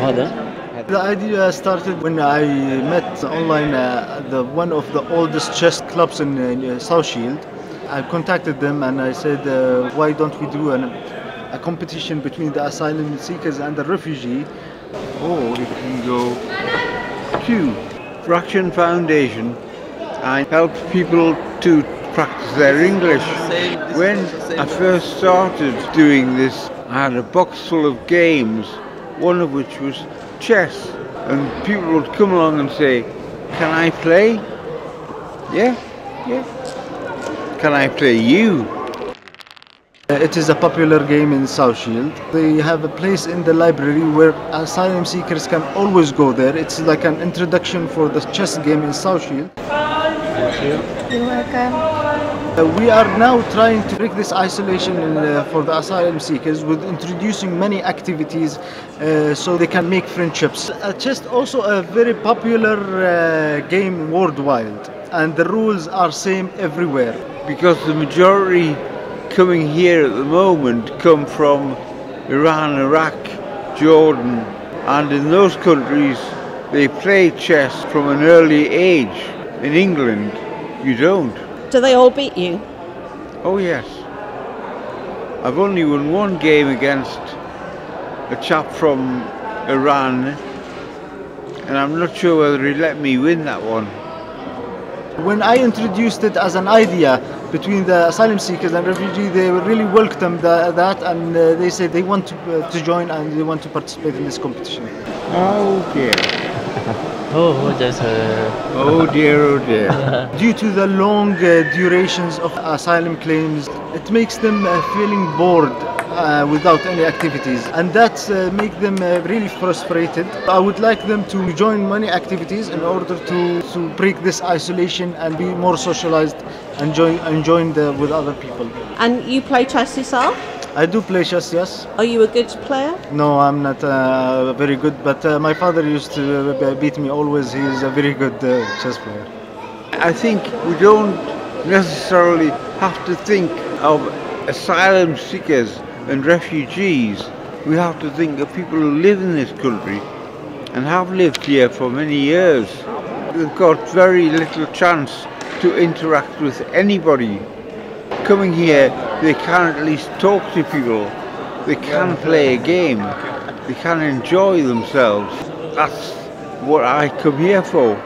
وهذا The idea started when I met online uh, the one of the oldest chess clubs in uh, South Shield. I contacted them and I said, uh, why don't we do an, a competition between the asylum seekers and the refugee? Or oh, we can go to Action Foundation I help people to practice their English. When I first started doing this I had a box full of games, one of which was chess. And people would come along and say, Can I play? Yeah, yeah. Can I play you? Uh, It is a popular game in South Shield. They have a place in the library where asylum seekers can always go there. It's like an introduction for the chess game in South Shield. You're welcome. Uh, we are now trying to break this isolation in, uh, for the asylum seekers with introducing many activities uh, so they can make friendships. Uh, chess also a very popular uh, game worldwide and the rules are same everywhere. because the majority coming here at the moment come from Iran, Iraq, Jordan, and in those countries they play chess from an early age. In England, you don't. Do they all beat you? Oh, yes. I've only won one game against a chap from Iran, and I'm not sure whether he let me win that one. When I introduced it as an idea between the asylum seekers and refugees, they really welcomed the, that and uh, they said they want to, uh, to join and they want to participate in this competition. Oh, oh that's uh, oh dear, oh dear. Due to the long uh, durations of asylum claims, it makes them uh, feeling bored uh, without any activities. And that uh, make them uh, really frustrated. I would like them to join many activities in order to to break this isolation and be more socialized and join and join the, with other people. And you play chess yourself? I do play chess, yes. Are you a good player? No, I'm not uh, very good, but uh, my father used to uh, beat me always. He's a very good uh, chess player. I think we don't necessarily have to think of asylum seekers and refugees. We have to think of people who live in this country and have lived here for many years. They've got very little chance to interact with anybody. Coming here, they can at least talk to people. They can play a game. They can enjoy themselves. That's what I come here for.